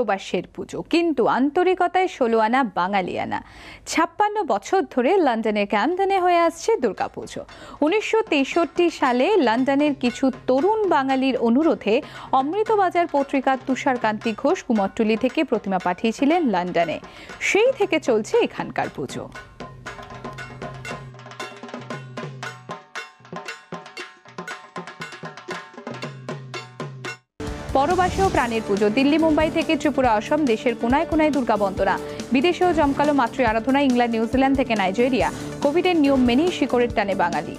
প্রবাসের পুজো, কিন্তু আন্তরিকতায় ষোলো আনা বাঙালিয়ানা। ছাপ্পান্ন বছর ধরে লন্ডনের ক্যামডেনে হয়ে আসছে দুর্গাপুজো। উনিশশো তেষট্টি সালে লন্ডনের কিছু তরুণ বাঙালির অনুরোধে অমৃতবাজার পত্রিকার তুষারকান্তি ঘোষ কুমারটুলি থেকে প্রতিমা পাঠিয়েছিলেন লন্ডনে। সেই থেকে চলছে এখানকার পুজো। পরবাসেও প্রাণের পুজো। দিল্লি, মুম্বাই থেকে ত্রিপুরা, অসম দেশের কোনায় কোনায় দুর্গা বন্দনা বিদেশেও জমকালো মাতৃ আরাধনা ইংল্যান্ড, নিউজিল্যান্ড থেকে নাইজেরিয়া। কোভিডের নিয়ম মেনেই শিকড়ের টানে বাঙালি।